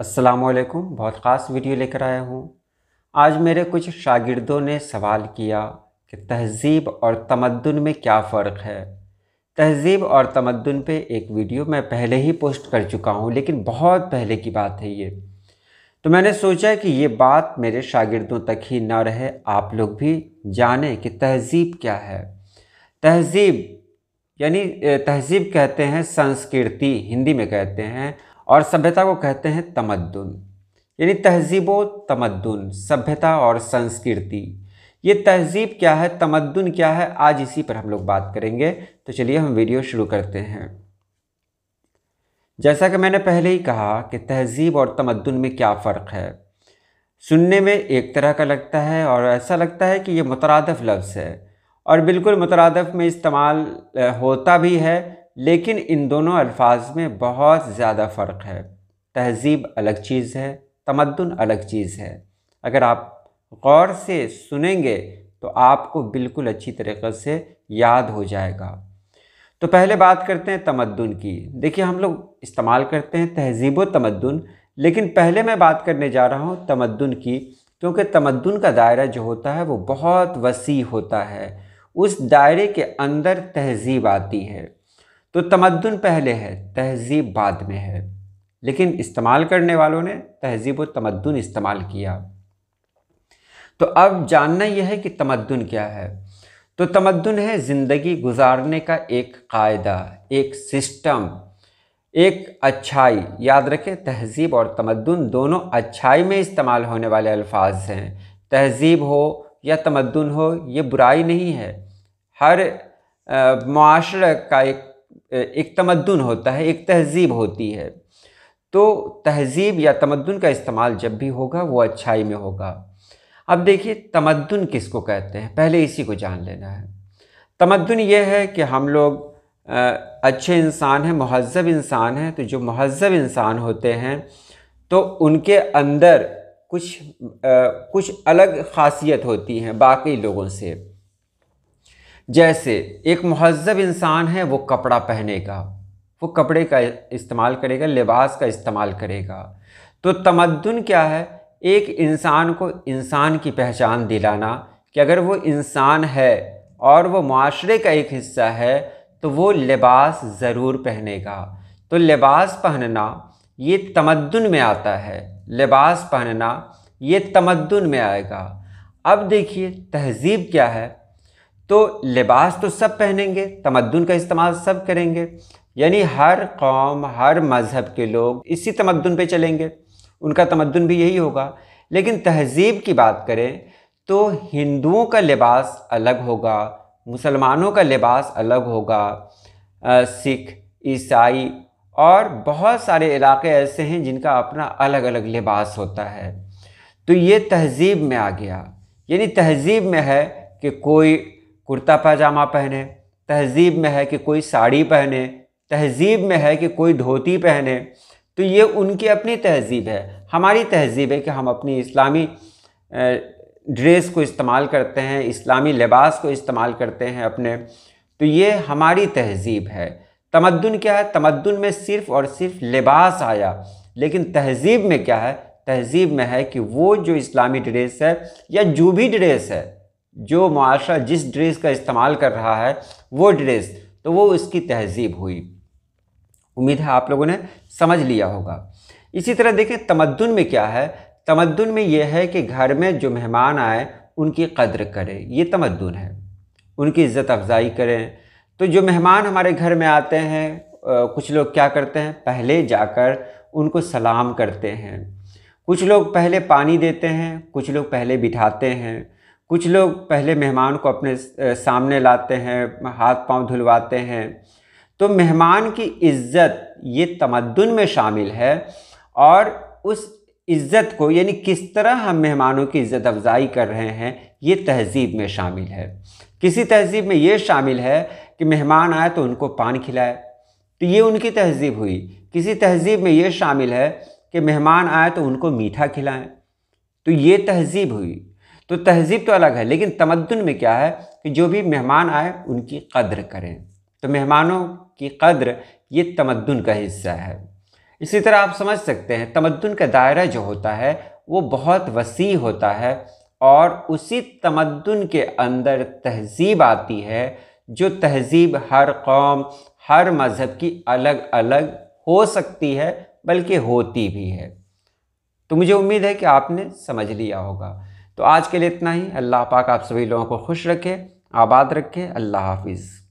असलकुम बहुत ख़ास वीडियो लेकर आया हूँ। आज मेरे कुछ शागिर्दों ने सवाल किया कि तहज़ीब और तमद्दुन में क्या फ़र्क है। तहज़ीब और तमद्दुन पे एक वीडियो मैं पहले ही पोस्ट कर चुका हूँ, लेकिन बहुत पहले की बात है ये। तो मैंने सोचा कि ये बात मेरे शागिर्दों तक ही ना रहे, आप लोग भी जानें कि तहज़ीब क्या है। तहज़ीब, यानी तहज़ीब कहते हैं संस्कृति, हिंदी में कहते हैं और सभ्यता को कहते हैं तमद्दुन, यानी तहजीब तमद्दुन, सभ्यता और संस्कृति। ये तहजीब क्या है, तमद्दुन क्या है, आज इसी पर हम लोग बात करेंगे। तो चलिए हम वीडियो शुरू करते हैं। जैसा कि मैंने पहले ही कहा कि तहजीब और तमद्दुन में क्या फ़र्क है। सुनने में एक तरह का लगता है और ऐसा लगता है कि ये मुतरदफ़ लफ्ज़ है और बिल्कुल मुतरदफ़ में इस्तेमाल होता भी है लेकिन इन दोनों अल्फाज में बहुत ज़्यादा फ़र्क है। तहज़ीब अलग चीज़ है, तमद्दुन अलग चीज़ है। अगर आप गौर से सुनेंगे तो आपको बिल्कुल अच्छी तरीक़े से याद हो जाएगा। तो पहले बात करते हैं तमद्दुन की। देखिए, हम लोग इस्तेमाल करते हैं तहज़ीब व तमद्दुन, लेकिन पहले मैं बात करने जा रहा हूँ तमद्दुन की, क्योंकि तमद्दुन का दायरा जो होता है वो बहुत वसी होता है। उस दायरे के अंदर तहज़ीब आती है। तो तमद्दुन पहले है, तहज़ीब बाद में है। लेकिन इस्तेमाल करने वालों ने तहज़ीब व तमद्दुन इस्तेमाल किया। तो अब जानना यह है कि तमद्दुन क्या है। तो तमद्दुन है ज़िंदगी गुजारने का एक कायदा, एक सिस्टम, एक अच्छाई। याद रखें, तहज़ीब और तमद्दुन दोनों अच्छाई में इस्तेमाल होने वाले अल्फाज हैं। तहज़ीब हो या तमद्दुन हो, ये बुराई नहीं है। हर माशरे का एक एक तमद्दुन होता है एक तहज़ीब होती है। तो तहज़ीब या तमद्दुन का इस्तेमाल जब भी होगा वो अच्छाई में होगा। अब देखिए तमद्दुन किसको कहते हैं? पहले इसी को जान लेना है। तमद्दुन ये है कि हम लोग अच्छे इंसान हैं महज़ब इंसान हैं तो जो महज़ब इंसान होते हैं तो उनके अंदर कुछ आ, कुछ अलग ख़ासियत होती हैं बाकी लोगों से। जैसे एक महजब इंसान है, वो कपड़ा पहनेगा, वो कपड़े का इस्तेमाल करेगा, लिबास का इस्तेमाल करेगा। तो तमद्दुन क्या है? एक इंसान को इंसान की पहचान दिलाना कि अगर वो इंसान है और वो माशरे का एक हिस्सा है तो वो लिबास ज़रूर पहनेगा। तो लिबास पहनना, ये तमद्दुन में आता है। लिबास पहनना, ये तमद्दुन में आएगा। अब देखिए, तहज़ीब क्या है? तो लिबास तो सब पहनेंगे, तमद्दुन का इस्तेमाल सब करेंगे। यानी हर कौम, हर मज़हब के लोग इसी तमद्दुन पे चलेंगे। उनका तमद्दुन भी यही होगा। लेकिन तहज़ीब की बात करें तो हिंदुओं का लिबास अलग होगा, मुसलमानों का लिबास अलग होगा सिख, ईसाई और बहुत सारे इलाके ऐसे हैं जिनका अपना अलग अलग लिबास होता है। तो ये तहज़ीब में आ गया। यानी तहज़ीब में है कि कोई कुर्ता पैजामा पहने, तहज़ीब में है कि कोई साड़ी पहने, तहज़ीब में है कि कोई धोती पहने तो ये उनकी अपनी तहज़ीब है। हमारी तहज़ीब है कि हम अपनी इस्लामी ड्रेस को इस्तेमाल करते हैं, इस्लामी लिबास को इस्तेमाल करते हैं अपने तो ये हमारी तहज़ीब है। तमद्दुन क्या है? तमद्दुन में सिर्फ़ और सिर्फ़ लिबास आया, लेकिन तहज़ीब में क्या है? तहज़ीब में है कि वो जो इस्लामी ड्रेस है या जो भी ड्रेस है जो माशरा जिस ड्रेस का इस्तेमाल कर रहा है, वो ड्रेस तो वो उसकी तहजीब हुई। उम्मीद है आप लोगों ने समझ लिया होगा। इसी तरह देखें, तमद्दुन में क्या है? तमद्दुन में यह है कि घर में जो मेहमान आए, उनकी कद्र करें। ये तमद्दुन है। उनकी इज़्ज़त अफजाई करें। तो जो मेहमान हमारे घर में आते हैं कुछ लोग क्या करते हैं? पहले जाकर उनको सलाम करते हैं। कुछ लोग पहले पानी देते हैं, कुछ लोग पहले बिठाते हैं। कुछ लोग पहले मेहमान को अपने सामने लाते हैं, हाथ पाँव धुलवाते हैं। तो मेहमान की इज़्ज़त ये तमद्दुन में शामिल है और उस इज़्ज़त को यानी किस तरह हम मेहमानों की इज़्ज़त अफजाई कर रहे हैं, ये तहज़ीब में शामिल है। किसी तहज़ीब में ये शामिल है कि मेहमान आए तो उनको पान खिलाए। तो ये उनकी तहज़ीब हुई। किसी तहज़ीब में ये शामिल है कि मेहमान आए तो उनको मीठा खिलाएँ। तो ये तहज़ीब हुई। तो तहज़ीब तो अलग है, लेकिन तमद्दुन में क्या है कि जो भी मेहमान आए, उनकी कद्र करें। तो मेहमानों की कद्र ये तमद्दुन का हिस्सा है। इसी तरह आप समझ सकते हैं, तमद्दुन का दायरा जो होता है, वो बहुत वसी होता है और उसी तमद्दुन के अंदर तहज़ीब आती है, जो तहज़ीब हर कौम, हर मज़हब की अलग अलग हो सकती है, बल्कि होती भी है। तो मुझे उम्मीद है कि आपने समझ लिया होगा। तो आज के लिए इतना ही। अल्लाह पाक आप सभी लोगों को खुश रखे, आबाद रखे। अल्लाह हाफिज़।